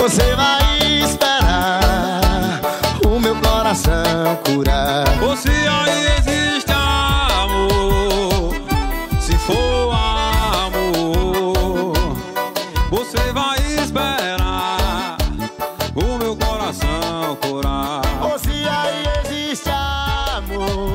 Você vai esperar o meu coração curar. Se aí existe amor, se for amor, você vai esperar o meu coração curar. Se aí existe amor.